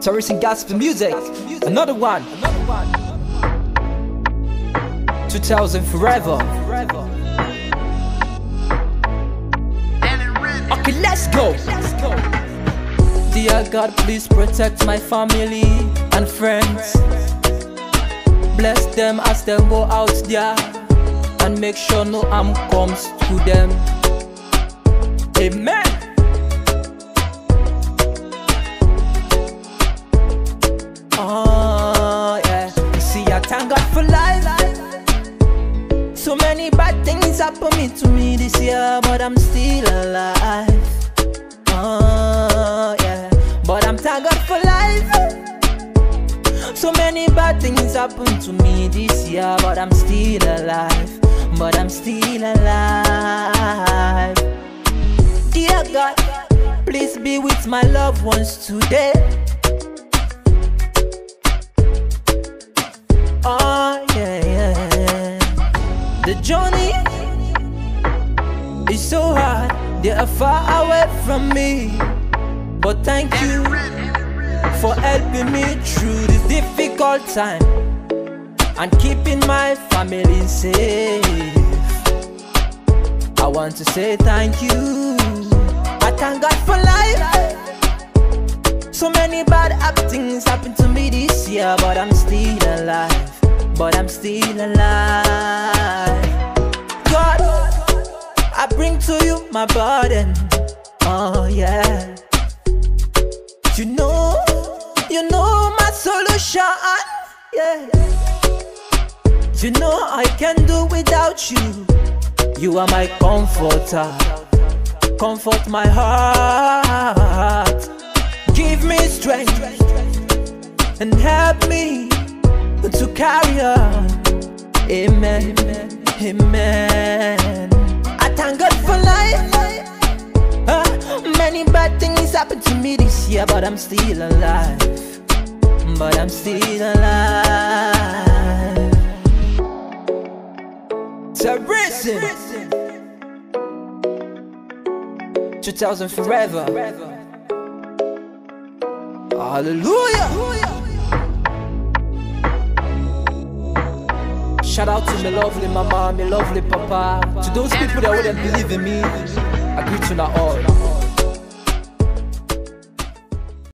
Terryson gospel music. Another one. 2000 forever. Okay, let's go. Dear God, please protect my family and friends. Bless them as they go out there and make sure no harm comes to them. Amen. Thank God for life. So many bad things happen me to me this year, but I'm still alive. Oh, yeah. But I'm thank God for life. So many bad things happen to me this year, but I'm still alive. But I'm still alive. Dear God, please be with my loved ones today. The journey is so hard, they are far away from me. But thank you for helping me through this difficult time and keeping my family safe. I want to say thank you. I thank God for life. So many bad things happened to me this year, but I'm still alive. But I'm still alive. My burden. Oh yeah. You know, you know my solution. Yeah. You know I can do without you. You are my comforter. Comfort my heart. Give me strength and help me to carry on. Amen. Amen. Happened to me this year, but I'm still alive. But I'm still alive. Terryson. 2000 forever. Hallelujah. Shout out to me lovely mama, me lovely papa. To those people that wouldn't believe in me, I greet you now all.